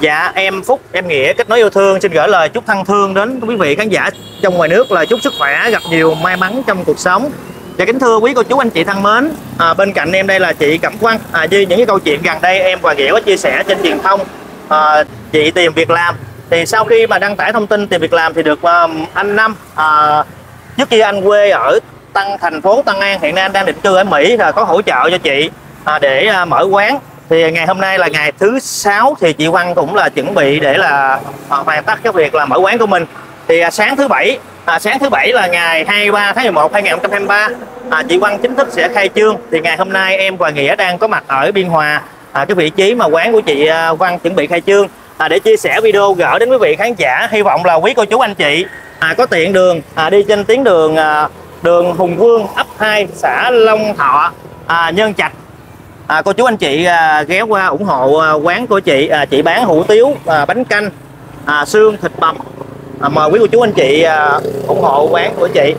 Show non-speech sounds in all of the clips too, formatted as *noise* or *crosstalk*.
Dạ em Phúc, em Nghĩa kết nối yêu thương xin gửi lời chúc thân thương đến quý vị khán giả trong ngoài nước là chúc sức khỏe, gặp nhiều may mắn trong cuộc sống. Dạ kính thưa quý cô chú anh chị thân mến, à, bên cạnh em đây là chị Cẩm Quang. À, với những cái câu chuyện gần đây em và Nghĩa có chia sẻ trên truyền thông à, chị tìm việc làm. Thì sau khi mà đăng tải thông tin tìm việc làm thì được à, anh Năm à, trước kia anh quê ở Tăng thành phố Tân An hiện nay anh đang định cư ở Mỹ là có hỗ trợ cho chị à, để à, mở quán thì ngày hôm nay là ngày thứ sáu thì chị Văn cũng là chuẩn bị để là à, hoàn tất cái việc là mở quán của mình. Thì à, sáng thứ bảy à, sáng thứ bảy là ngày 23 tháng 11 2023 à, chị Văn chính thức sẽ khai trương. Thì ngày hôm nay em và Nghĩa đang có mặt ở Biên Hòa à, cái vị trí mà quán của chị à, Văn chuẩn bị khai trương. À, để chia sẻ video gửi đến quý vị khán giả hy vọng là quý cô chú anh chị à, có tiện đường à, đi trên tuyến đường à, đường Hùng Vương ấp 2 xã Long Thọ à, Nhân Trạch à, cô chú anh chị à, ghé qua ủng hộ à, quán của chị à, chị bán hủ tiếu à, bánh canh à, xương thịt bằm à, mời quý cô chú anh chị à, ủng hộ quán của chị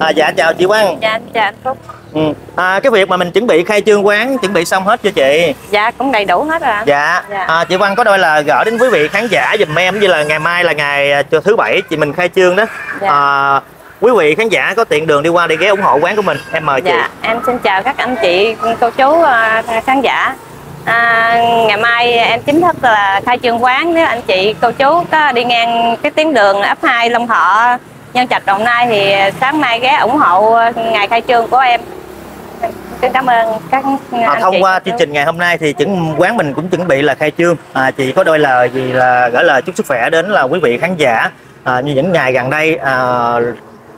à, dạ chào chị Quang Dạ, dạ anh Phúc. ừ. à, cái việc mà mình chuẩn bị khai trương quán chuẩn bị xong hết cho chị Dạ cũng đầy đủ hết rồi anh. dạ, Dạ. À, chị Văn có đôi là gửi đến quý vị khán giả dùm em như là ngày mai là ngày à, thứ bảy chị mình khai trương đó Dạ. à, quý vị khán giả có tiện đường đi qua để ghé ủng hộ quán của mình em mời chị Dạ, em xin chào các anh chị, cô chú, à, khán giả. À, ngày mai em chính thức là khai trương quán nếu anh chị cô chú có đi ngang cái tuyến đường ấp 2 Long Thọ Nhân Trạch Đồng Nai thì sáng mai ghé ủng hộ ngày khai trương của em. Xin cảm ơn các À, anh thông chị, qua chương trình ngày hôm nay thì chứng quán mình cũng chuẩn bị là khai trương à, chị có đôi lời gì là gửi lời chúc sức khỏe đến là quý vị khán giả à, như những ngày gần đây à,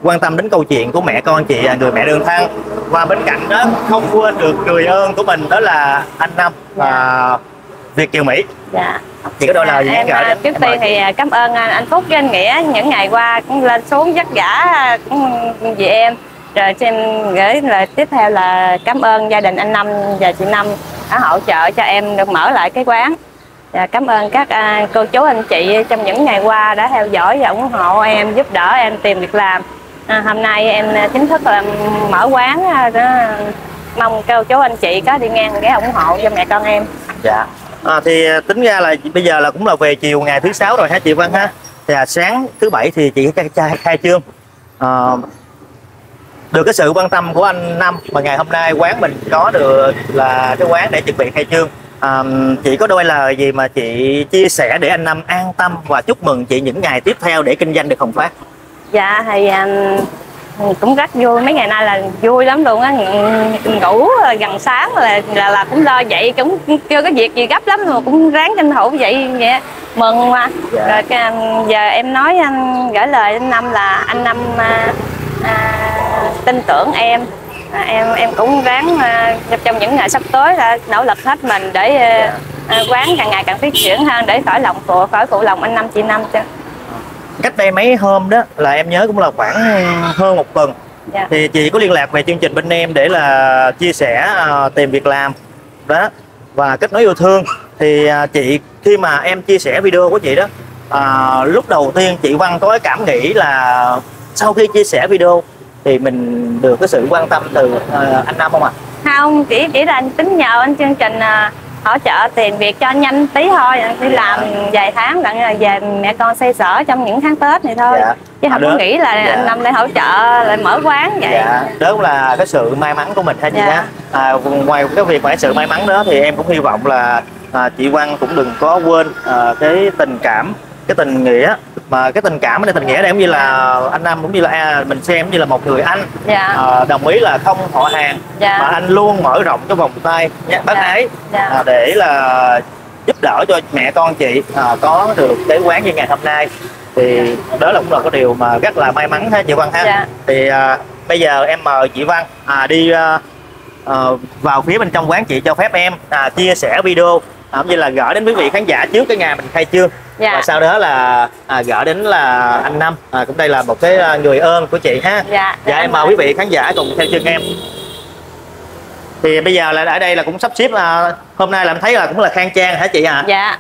quan tâm đến câu chuyện của mẹ con chị à, người mẹ đơn thân và bên cạnh đó không quên được người ơn của mình đó là anh Năm và Việt Kiều Mỹ. Dạ. chị có đôi lời gì em gửi à, trước tiên thì à, cảm ơn anh, anh Phúc với anh Nghĩa. Những ngày qua cũng lên xuống vất vả à, cũng vì em. Rồi cho em gửi lời tiếp theo là cảm ơn gia đình anh Năm và chị Năm đã hỗ trợ cho em được mở lại cái quán. Và cảm ơn các à, cô chú anh chị trong những ngày qua đã theo dõi và ủng hộ em giúp đỡ em tìm việc làm à, hôm nay em à, chính thức là mở quán à, đó, mong kêu chú anh chị có đi ngang ghé ủng hộ cho mẹ con em. Dạ. À, thì à, tính ra là bây giờ là cũng là về chiều ngày thứ sáu rồi hả chị Vân ha? Thì à, sáng thứ bảy thì chị khai, khai trương. À, được cái sự quan tâm của anh Năm mà ngày hôm nay quán mình có được là cái quán để chuẩn bị khai trương. À, chị có đôi lời gì mà chị chia sẻ để anh Năm an tâm và chúc mừng chị những ngày tiếp theo để kinh doanh được hồng phát? Dạ thì um, cũng rất vui. Mấy ngày nay là vui lắm luôn á. Ng- ngủ gần sáng là là, là cũng lo dậy cũng chưa có việc gì gấp lắm mà cũng ráng tranh thủ vậy vậy mừng mà. Dạ. rồi cái, giờ em nói anh gửi lời anh năm là anh năm à, à, tin tưởng em. À, em em cũng ráng à, trong những ngày sắp tới là nỗ lực hết mình để à, à, quán càng ngày càng phát triển hơn để khỏi lòng phụ khỏi phụ lòng anh năm chị năm cho cách đây mấy hôm đó là em nhớ cũng là khoảng hơn một tuần dạ. thì chị có liên lạc về chương trình bên em để là chia sẻ à, tìm việc làm đó và kết nối yêu thương thì à, chị khi mà em chia sẻ video của chị đó à, lúc đầu tiên chị Văn có cái cảm nghĩ là sau khi chia sẻ video thì mình được cái sự quan tâm từ à, anh Nam không ạ? không chỉ chỉ là tính nhờ anh chương trình à, hỗ trợ tiền việc cho nhanh tí thôi đi làm vài tháng đặng là về mẹ con xây sở trong những tháng tết này thôi Dạ. chứ không À, có được. nghĩ là Dạ. anh năm lại hỗ trợ lại mở quán vậy Dạ, đó cũng là cái sự may mắn của mình ha chị Dạ. ha. À, ngoài cái việc mà cái sự may mắn đó thì em cũng hy vọng là à, chị Văn cũng đừng có quên à, cái tình cảm, cái tình nghĩa mà cái tình cảm này tình nghĩa này cũng như là anh Nam cũng như là à, mình xem cũng như là một người anh dạ à, đồng ý là không họ hàng Dạ. mà anh luôn mở rộng cái vòng tay nhé bác Dạ. ái Dạ. à, để là giúp đỡ cho mẹ con chị à, có được cái quán như ngày hôm nay thì đó là cũng là cái điều mà rất là may mắn ha chị Văn ha Dạ. thì à, bây giờ em mời chị Văn à, đi à, à, vào phía bên trong quán chị cho phép em à, chia sẻ video à, cũng như là gửi đến quý vị khán giả trước cái ngày mình khai trương. Dạ. và sau đó là à, gửi đến là anh Năm. À, cũng đây là một cái à, người ơn của chị ha. Dạ dạ em mời quý vị khán giả cùng theo chân em. Thì bây giờ là ở đây là cũng sắp xếp à, hôm nay là em thấy là cũng là khang trang hả chị ạ? Dạ.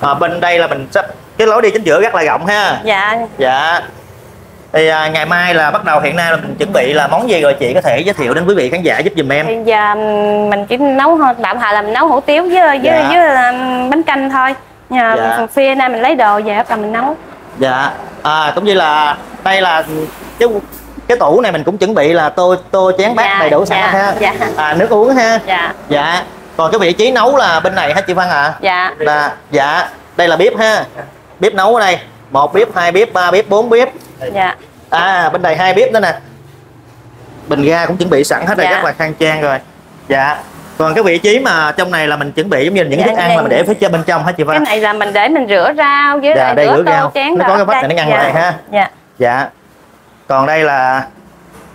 À, bên đây là mình sắp cái lối đi chính giữa rất là rộng ha. Dạ. Dạ thì à, ngày mai là bắt đầu hiện nay là mình chuẩn bị là món gì rồi chị? Có thể giới thiệu đến quý vị khán giả giúp giùm em. Thì giờ mình chỉ nấu thôi tạm thời là mình nấu hủ tiếu với với, Dạ. với bánh canh thôi. Nhà Dạ. phía nay mình lấy đồ về đầu mình nấu. Dạ. À cũng như là đây là cái cái tủ này mình cũng chuẩn bị là tô tô chén bát Dạ, đầy đủ sẵn dạ, ha. dạ. à nước uống ha. Dạ. Dạ. Còn cái vị trí nấu là bên này hả chị Văn ạ? Dạ. Là dạ. Đây là bếp ha. Bếp nấu ở đây. Một bếp hai bếp ba bếp bốn bếp dạ à bên đây hai bếp nữa nè bình ga cũng chuẩn bị sẵn hết rồi Dạ. rất là khang trang rồi dạ còn cái vị trí mà trong này là mình chuẩn bị giống như những Dạ, thức ăn dạ. mà mình để phía trên bên trong hả chị cái Văn này là mình để mình rửa rau với Dạ, lại đây rửa rau. chén Nó có cái vách này nó ngăn Dạ. lại ha. dạ dạ còn đây là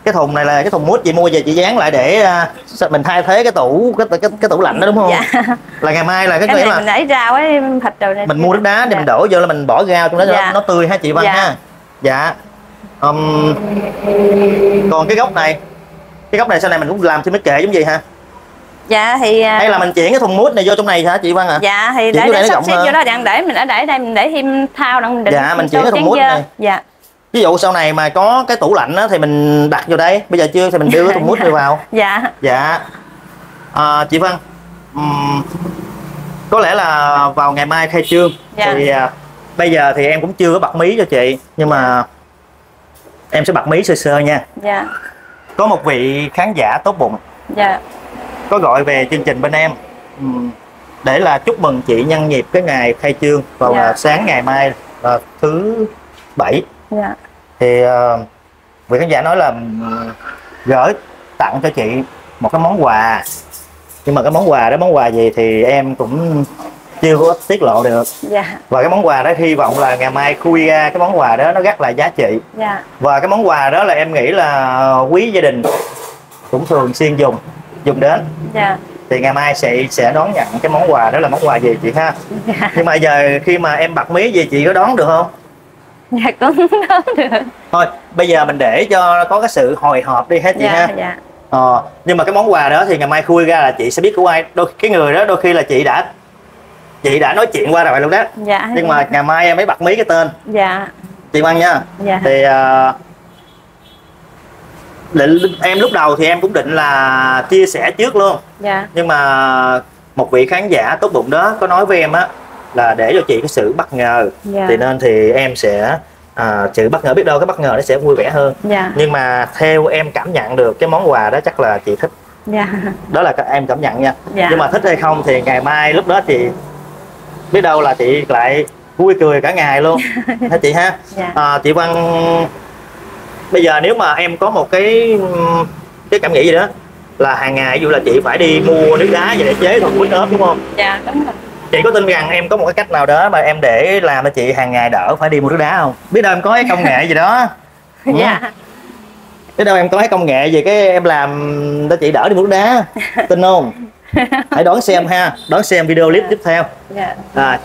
cái thùng này là cái thùng mút chị mua về chị dán lại để sao mình thay thế cái tủ cái cái, cái tủ lạnh đó đúng không dạ là ngày mai là cái, cái nghĩa này là mình để rau ấy thịt đồ này mình mua nước đá thì Dạ. mình đổ vô là mình bỏ rau trong đó Dạ. nó, nó tươi ha chị Văn Dạ. ha dạ. Ừm, còn cái góc này cái góc này sau này mình cũng làm thêm cái kệ giống gì ha dạ thì à, hay là mình chuyển cái thùng mút này vô trong này hả chị Văn ạ? Dạ thì để, để sắp xếp vô đó đặng để mình ở để đây mình để thêm thao đặng đựng Dạ, mình chuyển cái thùng mút dơ. này. dạ ví dụ sau này mà có cái tủ lạnh á, thì mình đặt vô đây. Bây giờ chưa thì mình đưa cái thùng mút *laughs* này vào. Dạ. Dạ. À, chị Văn ừm, có lẽ là vào ngày mai khai trương. Dạ. thì à, bây giờ thì em cũng chưa có bật mí cho chị nhưng mà em sẽ bật mí sơ sơ nha. Dạ. Có một vị khán giả tốt bụng. Dạ. Có gọi về chương trình bên em. Để là chúc mừng chị nhân nhịp cái ngày khai trương vào Dạ. à, sáng ngày mai là thứ bảy. Dạ. Thì ờ, vị khán giả nói là gửi tặng cho chị một cái món quà. Nhưng mà cái món quà đó món quà gì thì em cũng chưa có tiết lộ được. Dạ. Và cái món quà đó hy vọng là ngày mai khui ra cái món quà đó nó rất là giá trị. Dạ. Và cái món quà đó là em nghĩ là quý gia đình cũng thường xuyên dùng dùng đến. Dạ. Thì ngày mai sẽ sẽ đón nhận cái món quà đó là món quà gì chị ha. Dạ. Nhưng mà giờ khi mà em bật mí gì chị có đón được không? Dạ cũng đó được. Thôi bây giờ mình để cho có cái sự hồi hộp đi hết chị dạ ha. dạ. Ờ, nhưng mà cái món quà đó thì ngày mai khui ra là chị sẽ biết của ai. Đôi cái người đó đôi khi là chị đã chị đã nói chuyện qua rồi luôn đó. Dạ. Nhưng mà ngày mai em mới bật mí cái tên. Dạ. Chị Văn nha. Dạ. Thì ờ, định em lúc đầu thì em cũng định là chia sẻ trước luôn. Dạ. Nhưng mà một vị khán giả tốt bụng đó có nói với em á là để cho chị cái sự bất ngờ. Dạ. Thì nên thì em sẽ à, sự bất ngờ biết đâu cái bất ngờ nó sẽ vui vẻ hơn. Dạ. Nhưng mà theo em cảm nhận được cái món quà đó chắc là chị thích. Dạ. Đó là em cảm nhận nha. Dạ. Nhưng mà thích hay không thì ngày mai lúc đó chị biết đâu là chị lại vui cười cả ngày luôn. *laughs* Hả chị ha? Dạ. À, chị Văn bây giờ nếu mà em có một cái cái cảm nghĩ gì đó là hàng ngày ví dụ là chị phải đi mua nước đá về để chế thành quýt ớt đúng không? Dạ đúng rồi. Chị có tin rằng em có một cái cách nào đó mà em để làm cho chị hàng ngày đỡ phải đi mua nước đá không? Biết đâu em có cái công nghệ gì đó. *laughs* Ừ. dạ biết đâu em có cái công nghệ gì cái em làm cho chị đỡ đi mua nước đá tin không *laughs* *laughs* hãy đón xem ha. Đón xem video clip tiếp theo. Dạ. À,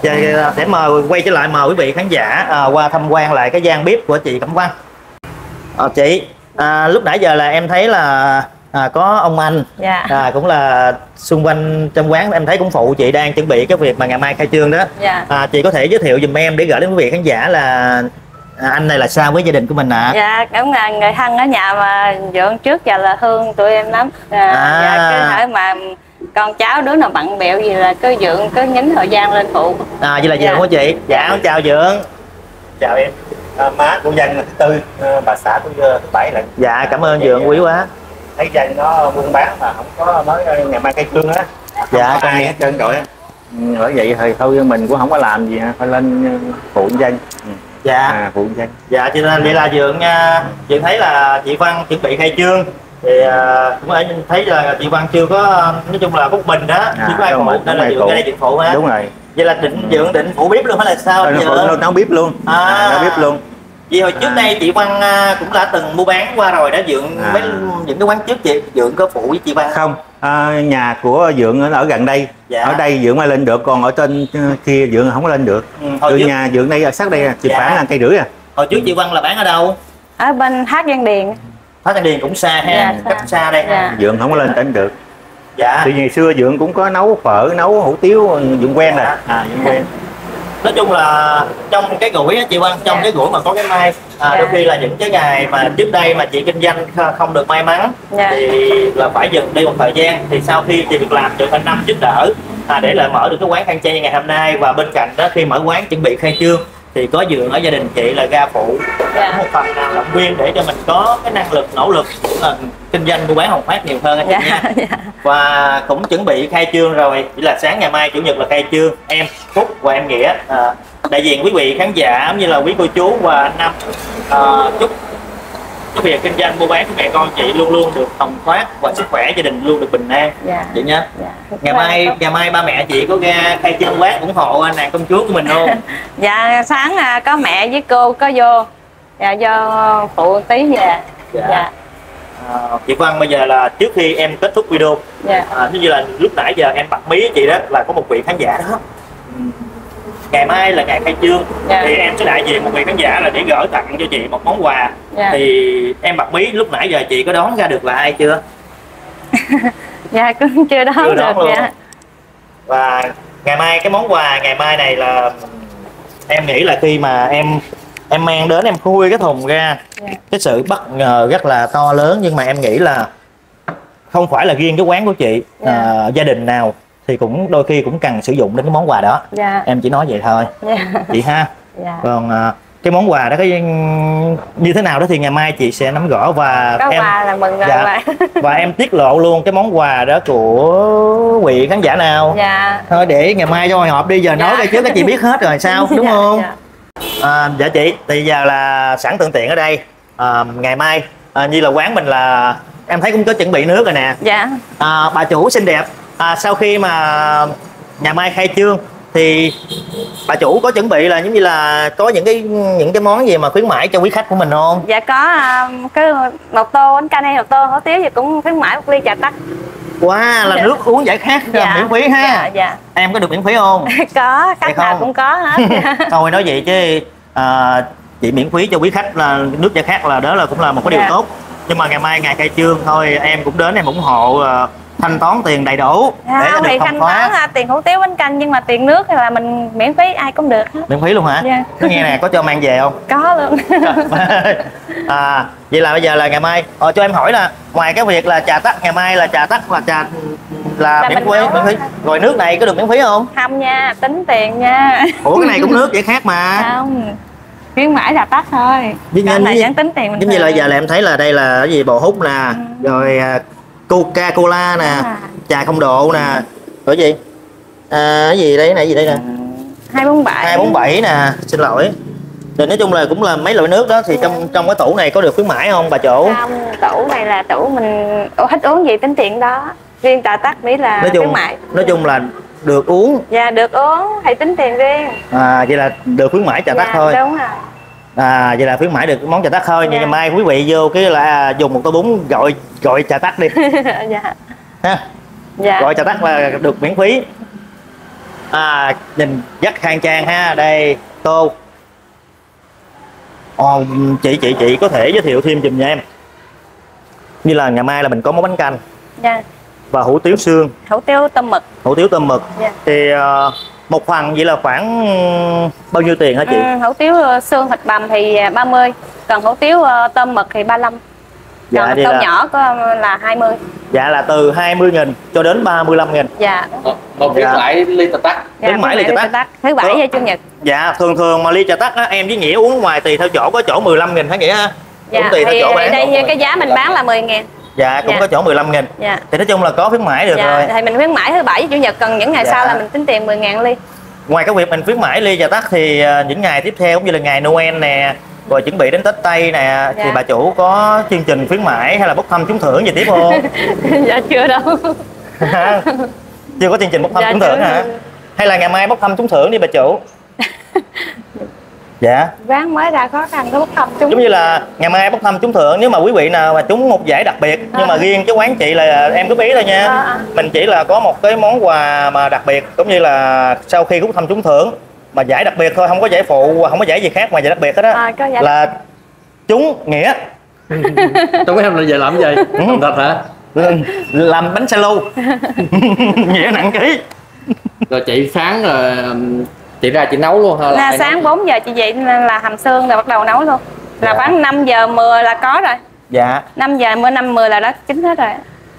để mời quay trở lại mời quý vị khán giả à, qua tham quan lại cái gian bếp của chị Cẩm Văn. À, chị à, lúc nãy giờ là em thấy là à, có ông anh. Dạ. À, cũng là xung quanh trong quán em thấy cũng phụ chị đang chuẩn bị cái việc mà ngày mai khai trương đó. Dạ. À, chị có thể giới thiệu dùm em để gửi đến quý vị khán giả là à, anh này là sao với gia đình của mình ạ? Dạ cũng là người thân ở nhà mà dượng trước giờ là thương tụi em lắm. À, À. dạ cứ hỏi mà con cháu đứa nào bận bẹo gì là cứ dượng cứ nhín thời gian lên phụ. À vậy là Dạ. dượng của chị? Dạ. Chào dượng. Chào em. À, má của dân là thứ tư à, bà xã của thứ bảy là dạ cảm ơn dượng quý quá. Thấy dân nó buôn bán mà không có nói ờ, ngày mai cây trương á. Dạ, con nghe. hết trơn rồi Ừ, bởi vậy thì thôi mình cũng không có làm gì ha, phải lên ờ, phụ dân Ừ, dạ. À, phụ dân dạ cho nên vậy là dượng nha dượng thấy là chị Văn chuẩn bị khai trương thì à, cũng ở thấy là chị Văn chưa có nói chung là một mình đó chưa có ai phụ nên đúng là phụ. ra đây phụ ha đúng rồi vậy là định dượng định phụ bếp luôn hay là sao Ờ, nó, dượng? nó, nó bếp luôn À. à. nó bếp luôn Vì hồi trước À. đây chị Văn à, cũng đã từng mua bán qua rồi đó Dượng À. mấy những cái quán trước chị Dượng có phụ với chị Văn không à, nhà của dượng ở- ở gần đây Dạ. ở đây dượng mới lên được còn ở trên ờ, kia dượng không có lên được ừ, hồi, từ trước, nhà dượng đây ở sát đây à, chỉ Dạ. khoảng là cây rưỡi à hồi trước chị Văn là bán ở đâu? ở bên hát Giang Điền Phát Thanh Điền cũng xa ha, Dạ, cách xa. xa đây ha Dạ. dượng không có lên đến được Dạ từ ngày xưa dượng cũng có nấu phở nấu hủ tiếu dượng quen rồi Dạ. à dượng quen Nói chung là trong cái gũi á chị Văn, trong Dạ. cái gũi mà có cái may à, Dạ. Đôi khi là những cái ngày mà trước đây mà chị kinh doanh kh- không được may mắn Dạ. Thì là phải dừng đi một thời gian Thì sau khi chị việc làm được anh năm giúp đỡ à, để lại mở được cái quán khang trang như ngày hôm nay và bên cạnh đó khi mở quán chuẩn bị khai trương thì có dường ở gia đình chị là ga phụ. Dạ. một phần nào động viên để cho mình có cái năng lực nỗ lực là kinh doanh mua bán hồng phát nhiều hơn chị dạ nha. Dạ và cũng chuẩn bị khai trương rồi. Chỉ là sáng ngày mai chủ nhật là khai trương. Em phúc và em nghĩa à, đại diện quý vị khán giả cũng như là quý cô chú và anh năm. À, chúc cái việc kinh doanh mua bán của mẹ con chị luôn luôn được hồng thoát và sức khỏe gia đình luôn được bình an. Dạ. Chị nhé dạ. Ngày mai ngày mai ba mẹ chị có ra khai trương quán ủng hộ anh nàng công chúa của mình không? *laughs* Dạ sáng là có mẹ với cô có vô. Dạ do phụ tí về. Dạ. dạ. À, chị Văn bây giờ là trước khi em kết thúc video. Dạ. À, như là lúc nãy giờ em bật mí chị đó là có một vị khán giả đó. Ừm, ngày mai là ngày khai trương Dạ. thì em sẽ đại diện một vị khán giả là để gửi tặng cho chị một món quà dạ thì em bật mí lúc nãy giờ chị có đoán ra được là ai chưa *laughs* dạ cũng chưa Chưa đón đón được luôn. dạ và ngày mai cái món quà ngày mai này là em nghĩ là khi mà em em mang đến em khui cái thùng ra Dạ. cái sự bất ngờ rất là to lớn nhưng mà em nghĩ là không phải là riêng cái quán của chị Dạ. à, gia đình nào thì cũng đôi khi cũng cần sử dụng đến cái món quà đó. Dạ. Em chỉ nói vậy thôi. Dạ. Chị ha. Dạ. Còn à, cái món quà đó cái như thế nào đó thì ngày mai chị sẽ nắm rõ và có em quà là mừng rồi Dạ. *laughs* và em tiết lộ luôn cái món quà đó của vị khán giả nào. Dạ. Thôi để ngày mai cho hồi hộp đi giờ nói Dạ. cái trước các chị biết hết rồi sao đúng Dạ, không? dạ. à, dạ chị thì giờ là sẵn thuận tiện ở đây. À, ngày mai à, như là quán mình là em thấy cũng có chuẩn bị nước rồi nè. Dạ. À, bà chủ xinh đẹp à, sau khi mà nhà mai khai trương thì bà chủ có chuẩn bị là giống như là có những cái những cái món gì mà khuyến mãi cho quý khách của mình không? Dạ có à, cái một tô bánh canh hay một tô hủ tiếu thì cũng khuyến mãi một ly trà tắc wow là Dạ. nước uống giải khát miễn phí ha. Dạ dạ. Em có được miễn phí không? *laughs* Có cách nào cũng có hết. *laughs* Thôi nói vậy chứ à, chị miễn phí cho quý khách là nước giải khát là đó là cũng là một cái điều Dạ. tốt. Nhưng mà ngày mai ngày khai trương thôi em cũng đến em ủng hộ à, thanh toán tiền đầy đủ để Dạ, cho không được thì thanh toán à, tiền hủ tiếu bánh canh nhưng mà tiền nước thì là mình miễn phí ai cũng được hết. Miễn phí luôn hả? Dạ. nó nghe nè có cho mang về không? *laughs* Có luôn. *laughs* À vậy là bây giờ là ngày mai. Ờ, cho em hỏi là ngoài cái việc là trà tắc ngày mai là trà tắc là trà là Là miễn phí miễn phí. Rồi nước này có được miễn phí không? Không nha tính tiền nha. Ủa cái này cũng nước vậy khác mà. Không khuyến mãi là tắt thôi. Nhanh này vẫn tính tiền mình giống như là giờ là em thấy là đây là cái gì bò hút nè rồi à, coca cola nè À. trà không độ nè. Rồi gì? À, cái gì đây? Cái này cái gì đây nè? Hai bốn bảy. Hai bốn bảy nè xin lỗi. Rồi nói chung là cũng là mấy loại nước đó thì trong trong cái tủ này có được khuyến mãi không bà chủ? Không tủ này là tủ mình Ủa, thích uống gì tính tiền đó. Riêng trà tắc mỹ là nói chung khuyến mãi. nói chung là được uống. Dạ được uống thì tính tiền riêng. À, vậy là được khuyến mãi trà tắc dạ, thôi. đúng rồi à vậy là khuyến mãi được món trà tắc thôi. Dạ. ngày mai quý vị vô cái là à, dùng một tô bún gọi gọi trà tắc đi. *laughs* Dạ. Ha? Dạ. Gọi trà tắc là được miễn phí. À nhìn rất khang trang ha. Đây tô. Ồ, chị chị chị có thể giới thiệu thêm giùm cho em. Như là ngày mai là mình có món bánh canh. Dạ. Và hủ tiếu xương. Hủ tiếu tôm mực. Hủ tiếu tôm mực. Dạ. Thì ờ, một phần vậy là khoảng bao nhiêu tiền hả chị? Ừ, hủ tiếu ờ, xương thịt bằm thì à, 30 còn hủ tiếu ờ, tôm mực thì 35 dạ còn tôm là nhỏ có là 20 dạ là từ 20 nghìn cho đến 35 nghìn. Dạ. Một, một khuyến Dạ. mãi ly tà tắc. Dạ Khuyến mãi là khuyến trà tắc. thứ bảy Đúng. hay chủ nhật. Dạ thường thường mà ly trà tắc á em với nghĩa uống ngoài tùy theo chỗ có chỗ 15 nghìn hả nghĩa? Ha dạ cũng tùy theo thì, chỗ thì bán. đây cái giá mình bán là 10 ngàn dạ cũng Dạ. có chỗ 15 nghìn. Dạ. Thì nói chung là có khuyến mãi được dạ rồi. thì mình khuyến mãi thứ bảy chủ nhật còn những ngày Dạ. sau là mình tính tiền 10 ngàn ly. Ngoài cái việc mình khuyến mãi ly trà tắc thì ờ, những ngày tiếp theo cũng như là ngày Noel nè rồi chuẩn bị đến Tết Tây nè thì Dạ. bà chủ có chương trình khuyến mãi hay là bốc thăm trúng thưởng gì tiếp không? *laughs* Dạ chưa đâu. Chưa có chương trình bốc thăm Dạ, trúng thưởng hả? Hay là ngày mai bốc thăm trúng thưởng đi bà chủ *laughs* dạ. Quán mới ra khó khăn có bốc thăm chúng. Giống như là ngày mai bốc thăm trúng thưởng nếu mà quý vị nào mà trúng một giải đặc biệt nhưng mà À. riêng cái quán chị là em góp ý thôi nha. À, à. mình chỉ là có một cái món quà mà đặc biệt cũng như là sau khi bốc thăm trúng thưởng mà giải đặc biệt thôi không có giải phụ không có giải gì khác ngoài giải đặc biệt hết á. À, giải- là trúng nghĩa. Trong cái em là giờ làm gì. Làm thật hả? Làm bánh xe lu *laughs* nghĩa nặng ký. Rồi chị sáng rồi chị ra chị nấu luôn hay là sáng nấu? 4 giờ chị dậy là hầm xương rồi bắt đầu nấu luôn. Là Dạ. khoảng 5 giờ 10 là có rồi. Dạ. 5 giờ mưa 5 10 là đã chín hết rồi.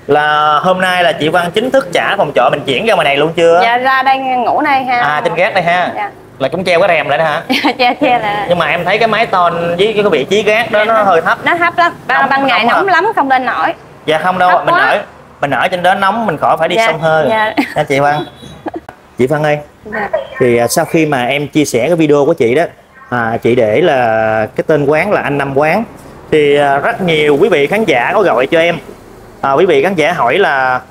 Là hôm nay là chị Văn chính thức trả phòng trọ mình chuyển ra ngoài này luôn chưa? Dạ ra đây ngủ đây ha. À trên gác đây ha. Dạ. Là cũng treo cái rèm lại đó hả? *laughs* Che che là nhưng mà em thấy cái mái tôn với cái vị trí gác đó nó hơi thấp. Nó thấp lắm. Ban, ban ngày nóng nóng lắm không lên nổi. Dạ không đâu Thấp mình quá. ở mình ở trên đó nóng mình khỏi phải đi Dạ, xông hơi. dạ. nha chị Văn? *laughs* Chị Văn ơi dạ. thì à, sau khi mà em chia sẻ cái video của chị đó à, chị để là cái tên quán là anh năm quán. Thì à, rất nhiều quý vị khán giả có gọi cho em. À, quý vị khán giả hỏi là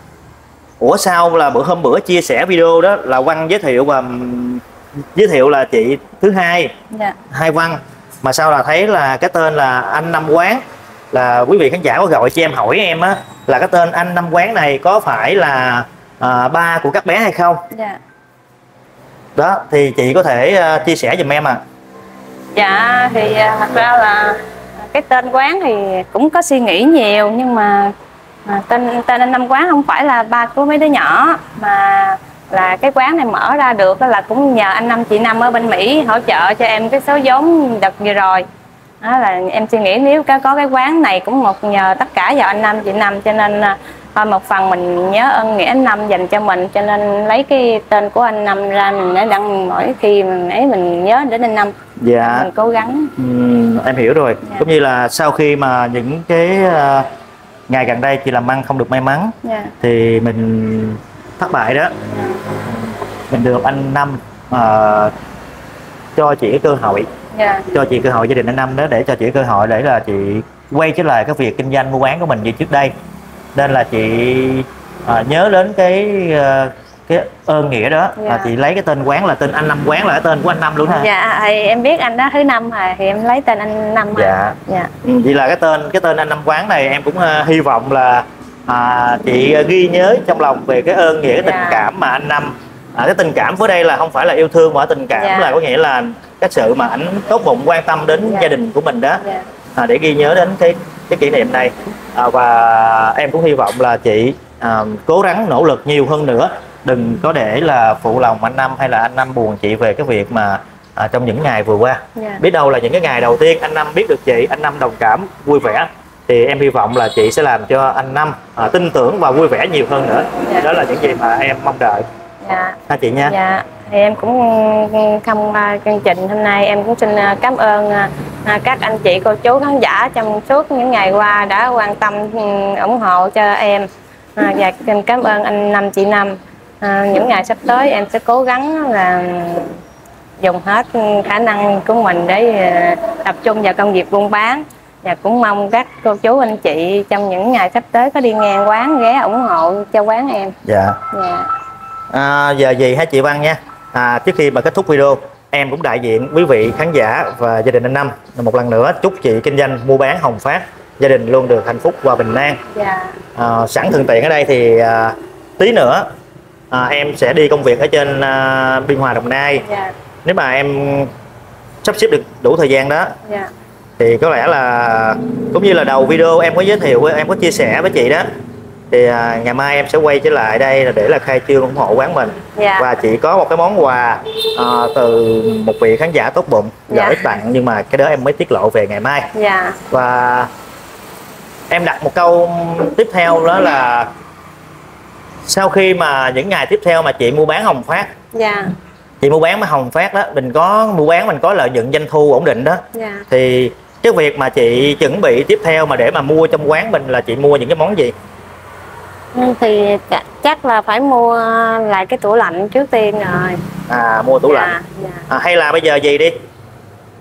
ủa sao là bữa hôm bữa chia sẻ video đó? Là Văn giới thiệu và giới thiệu là chị thứ hai dạ. hai Văn. Mà sao là thấy là cái tên là anh năm quán. Là quý vị khán giả có gọi cho em hỏi em á là cái tên anh năm quán này có phải là à, ba của các bé hay không? Dạ đó thì chị có thể uh, chia sẻ giùm em à dạ thì uh, thật ra là cái tên quán thì cũng có suy nghĩ nhiều nhưng mà à, tên tên anh năm quán không phải là ba của mấy đứa nhỏ mà là cái quán này mở ra được là cũng nhờ anh năm chị năm ở bên Mỹ hỗ trợ cho em cái số vốn đợt vừa rồi. Đó là em suy nghĩ nếu có có cái quán này cũng một nhờ tất cả vào anh năm chị năm cho nên ờ, à, một phần mình nhớ ơn nghĩa anh năm dành cho mình cho nên lấy cái tên của anh năm ra mình để đăng mỗi khi mình ấy mình nhớ đến anh năm. Dạ. Mình cố gắng. Ừm, em hiểu rồi. Dạ. cũng như là sau khi mà những cái ờ, ngày gần đây chị làm ăn không được may mắn dạ. thì mình thất bại đó. Mình được anh năm ờ, cho chị cái cơ hội. Dạ. Cho chị cơ hội gia đình anh năm đó để cho chị cơ hội để là chị quay trở lại cái việc kinh doanh mua bán của mình như trước đây nên là chị à, nhớ đến cái ờ, cái ơn nghĩa đó Dạ. à, chị lấy cái tên quán là tên anh năm quán là cái tên của anh năm luôn ha dạ thì em biết anh đó thứ năm rồi thì em lấy tên anh năm Dạ. dạ vậy là cái tên cái tên anh năm quán này em cũng ờ, hy vọng là à, chị ghi nhớ trong lòng về cái ơn nghĩa cái tình Dạ. cảm mà anh năm à, cái tình cảm với đây là không phải là yêu thương mà tình cảm Dạ. là có nghĩa là cái sự mà ảnh tốt bụng quan tâm đến Dạ. gia đình của mình đó dạ à, để ghi nhớ đến cái cái kỷ niệm này. À, và em cũng hy vọng là chị à, cố gắng nỗ lực nhiều hơn nữa. Đừng có để là phụ lòng anh năm hay là anh năm buồn chị về cái việc mà à, trong những ngày vừa qua. Dạ. Biết đâu là những cái ngày đầu tiên anh năm biết được chị anh năm đồng cảm vui vẻ. Thì em hy vọng là chị sẽ làm cho anh năm à, tin tưởng và vui vẻ nhiều hơn nữa. Dạ. đó là những gì mà em mong đợi. Dạ. Ha chị nha? Dạ. Thì em cũng không à, chương trình hôm nay. Em cũng xin à, cảm ơn à, các anh chị cô chú khán giả trong suốt những ngày qua đã quan tâm ừ, ủng hộ cho em. À, và xin cảm ơn anh năm chị năm. À, những ngày sắp tới em sẽ cố gắng là dùng hết khả năng của mình để à, tập trung vào công việc buôn bán. Và cũng mong các cô chú anh chị trong những ngày sắp tới có đi ngang quán ghé ủng hộ cho quán em. Dạ. Dạ. À, giờ gì hả chị Văn nha? À, trước khi mà kết thúc video em cũng đại diện quý vị khán giả và gia đình anh Năm. Một lần nữa chúc chị kinh doanh mua bán hồng phát. Gia đình luôn được hạnh phúc và bình an. Dạ. À, sẵn thuận tiện ở đây thì à, tí nữa à, em sẽ đi công việc ở trên à, Biên Hòa Đồng Nai. Dạ. Nếu mà em sắp xếp được đủ thời gian đó dạ. thì có lẽ là cũng như là đầu video em có giới thiệu em có chia sẻ với chị đó thì à, ngày mai em sẽ quay trở lại đây là để là khai trương ủng hộ quán mình. Dạ. Và chị có một cái món quà à, từ một vị khán giả tốt bụng Dạ. gửi tặng nhưng mà cái đó em mới tiết lộ về ngày mai. Dạ. Và em đặt một câu tiếp theo đó là sau khi mà những ngày tiếp theo mà chị mua bán hồng phát. Dạ. Chị mua bán mà hồng phát đó mình có mua bán mình có lợi nhuận doanh thu ổn định đó. Dạ. Thì cái việc mà chị chuẩn bị tiếp theo mà để mà mua trong quán mình là chị mua những cái món gì thì ch- chắc là phải mua lại cái tủ lạnh trước tiên rồi. À mua tủ lạnh. Dạ, dạ. à, hay là bây giờ gì đi?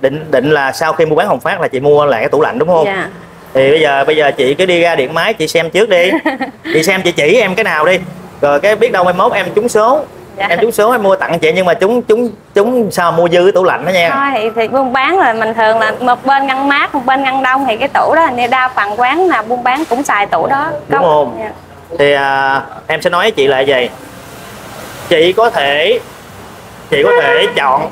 Định định là sau khi mua bán hồng phát là chị mua lại cái tủ lạnh đúng không? Dạ. Thì bây giờ bây giờ chị cứ đi ra điện máy chị xem trước đi. *laughs* Chị xem chị chỉ em cái nào đi. Rồi cái biết đâu mai mốt em trúng số. Dạ. em trúng số em mua tặng chị nhưng mà chúng chúng chúng sao mua dư cái tủ lạnh đó nha. Thôi thì, thì buôn bán là mình thường là một bên ngăn mát một bên ngăn đông thì cái tủ đó như đa phần quán nào buôn bán cũng xài tủ đó. Đúng không? dạ. Thì à, em sẽ nói với chị là gì chị có thể chị có thể chọn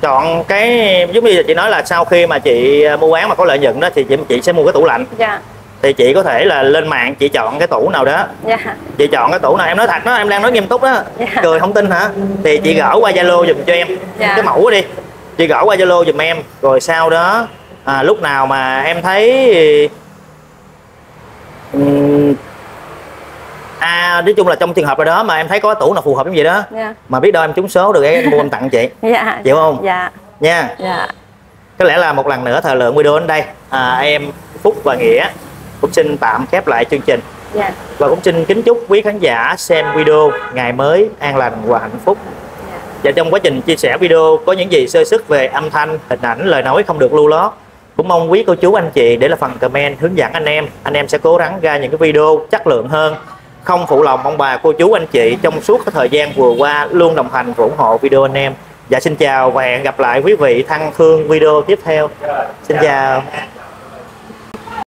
chọn cái giống như chị nói là sau khi mà chị à, mua bán mà có lợi nhuận đó thì chị chị sẽ mua cái tủ lạnh. Dạ. Thì chị có thể là lên mạng chị chọn cái tủ nào đó. Dạ. Chị chọn cái tủ nào em nói thật đó em đang nói nghiêm túc đó. Dạ. cười không tin hả? Thì chị gõ qua zalo giùm cho em. Dạ. cái mẫu đi. Chị gõ qua zalo giùm em. Rồi sau đó à, lúc nào mà em thấy à nói chung là trong trường hợp rồi đó mà em thấy có tủ nào phù hợp như vậy đó dạ. mà biết đâu em trúng số được em mua em tặng chị. *laughs* Dạ. Chịu không? Dạ. Nha. Dạ. Có lẽ là một lần nữa thời lượng video đến đây. À, em Phúc và Nghĩa cũng xin tạm khép lại chương trình. Dạ. Và cũng xin kính chúc quý khán giả xem video ngày mới an lành và hạnh phúc. Và trong quá trình chia sẻ video có những gì sơ sức về âm thanh hình ảnh lời nói không được lưu lót cũng mong quý cô chú anh chị để là phần comment hướng dẫn anh em. Anh em sẽ cố gắng ra những cái video chất lượng hơn không phụ lòng ông bà, cô chú, anh chị, trong suốt cái thời gian vừa qua luôn đồng hành và ủng hộ video anh em. Dạ xin chào và hẹn gặp lại quý vị thân thương video tiếp theo. Xin chào.